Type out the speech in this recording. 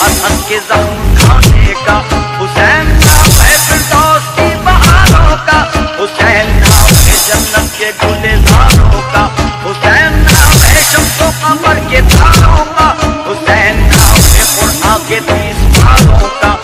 हसन के जख्म खाने का, हुसैन नाम है फिरदौस की बहारों का, हुसैन नाम है जन्नत के गुलजारों का, हुसैन नाम है शम्सो कमर के तारों का, हुसैन नाम है कुरान के तीस भारों का।